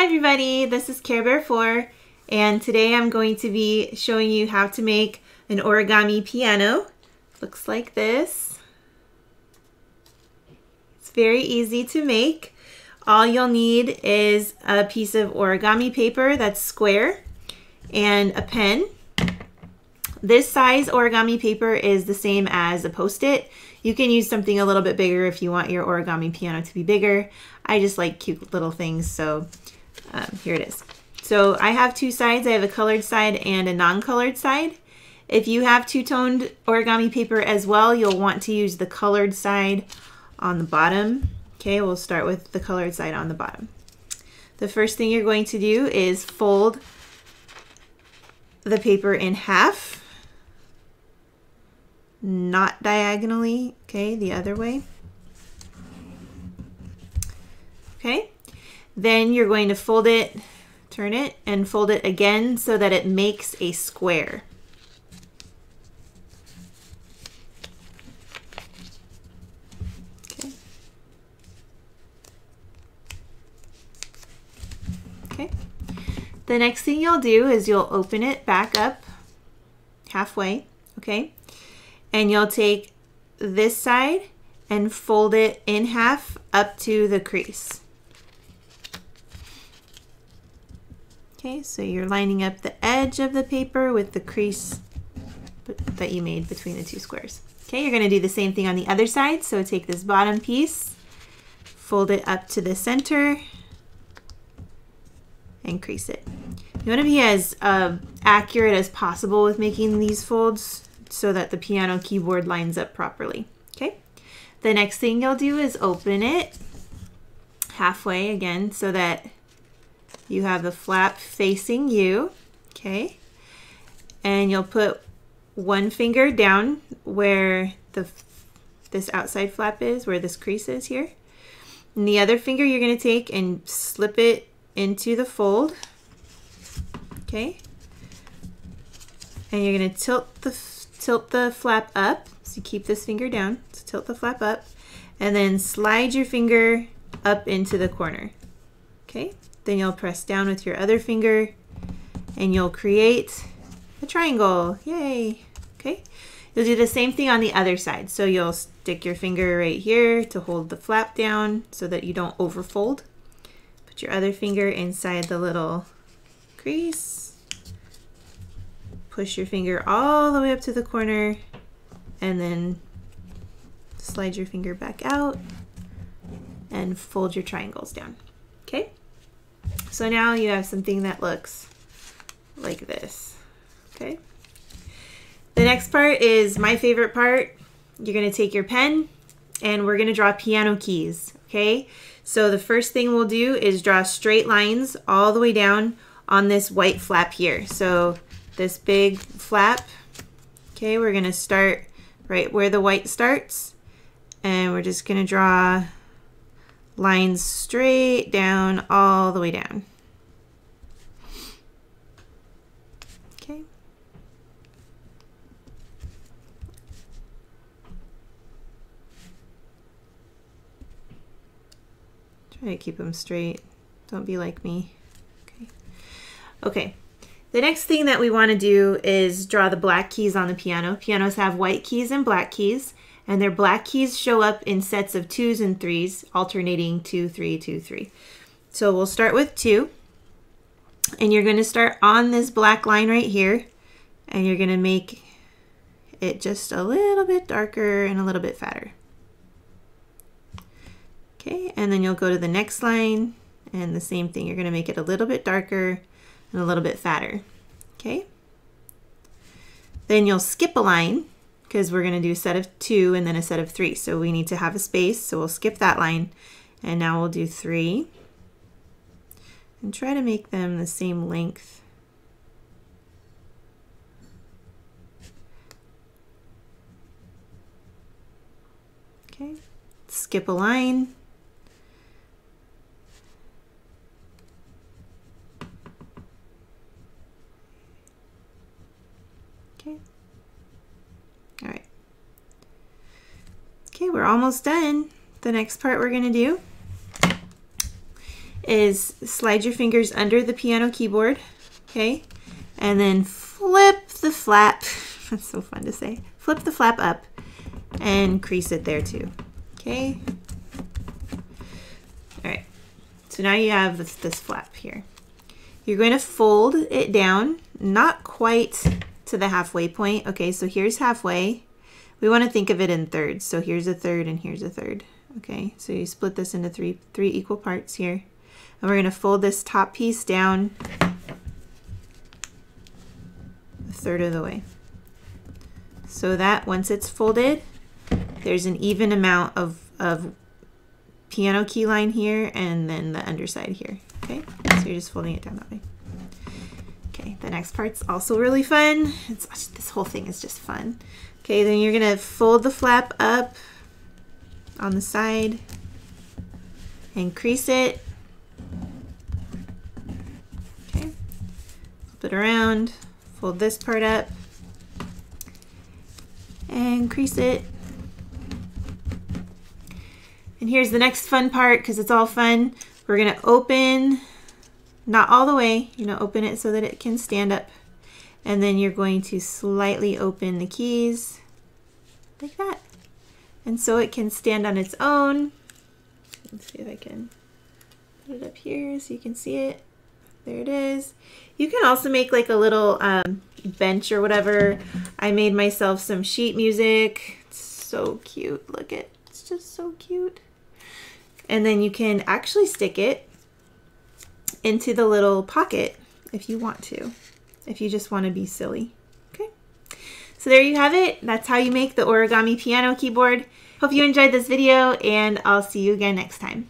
Hi everybody, this is Karbear 4 and today I'm going to be showing you how to make an origami piano. Looks like this. It's very easy to make. All you'll need is a piece of origami paper that's square and a pen. This size origami paper is the same as a post-it. You can use something a little bit bigger if you want your origami piano to be bigger. I just like cute little things, so um, here it is. So I have two sides. I have a colored side and a non-colored side. If you have two-toned origami paper as well, you'll want to use the colored side on the bottom. Okay, we'll start with the colored side on the bottom. The first thing you're going to do is fold the paper in half, not diagonally, okay, the other way. Okay, then you're going to fold it, turn it, and fold it again so that it makes a square. Okay. The next thing you'll do is you'll open it back up halfway, okay? And you'll take this side and fold it in half up to the crease. Okay, so you're lining up the edge of the paper with the crease that you made between the two squares. Okay, you're going to do the same thing on the other side. So take this bottom piece, fold it up to the center, and crease it. You want to be as uh, accurate as possible with making these folds so that the piano keyboard lines up properly. Okay, the next thing you'll do is open it halfway again so that you have the flap facing you, okay? And you'll put one finger down where the this outside flap is, where this crease is here. And the other finger you're going to take and slip it into the fold, okay? And you're going to tilt the tilt the flap up. So keep this finger down. So tilt the flap up, and then slide your finger up into the corner. Okay. Then you'll press down with your other finger and you'll create a triangle. Yay. Okay. You'll do the same thing on the other side. So you'll stick your finger right here to hold the flap down so that you don't overfold. Put your other finger inside the little crease. Push your finger all the way up to the corner and then slide your finger back out and fold your triangles down. So now you have something that looks like this, okay? The next part is my favorite part. You're gonna take your pen and we're gonna draw piano keys, okay? So the first thing we'll do is draw straight lines all the way down on this white flap here. So this big flap, okay, we're gonna start right where the white starts and we're just gonna draw lines straight down all the way down. Okay. Try to keep them straight. Don't be like me. Okay. Okay. The next thing that we want to do is draw the black keys on the piano. Pianos have white keys and black keys and their black keys show up in sets of twos and threes, alternating two, three, two, three. So we'll start with two, and you're going to start on this black line right here, and you're going to make it just a little bit darker and a little bit fatter. Okay, and then you'll go to the next line, and the same thing. You're going to make it a little bit darker and a little bit fatter. Okay. Then you'll skip a line because we're going to do a set of two and then a set of three. So we need to have a space. So we'll skip that line. And now we'll do three. And try to make them the same length. Okay, skip a line. Okay, we're almost done. The next part we're going to do is slide your fingers under the piano keyboard, okay? And then flip the flap. That's so fun to say. Flip the flap up and crease it there too, okay? All right, so now you have this, this flap here. You're going to fold it down, not quite to the halfway point. Okay, so here's halfway. We want to think of it in thirds. So here's a third and here's a third. Okay, so you split this into three, three equal parts here. And we're going to fold this top piece down a third of the way. So that once it's folded, there's an even amount of, of piano key line here and then the underside here. Okay, so you're just folding it down that way. Okay, the next part's also really fun. It's this whole thing is just fun. Okay, then you're gonna fold the flap up on the side and crease it. Okay, flip it around, fold this part up and crease it. And here's the next fun part because it's all fun. We're gonna open, not all the way, you know, open it so that it can stand up. And then you're going to slightly open the keys like that. And so it can stand on its own. Let's see if I can put it up here so you can see it. There it is. You can also make like a little um, bench or whatever. I made myself some sheet music. It's so cute. Look at it, it's just so cute. And then you can actually stick it into the little pocket if you want to, if you just want to be silly. Okay. So there you have it. That's how you make the origami piano keyboard. Hope you enjoyed this video and I'll see you again next time.